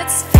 it's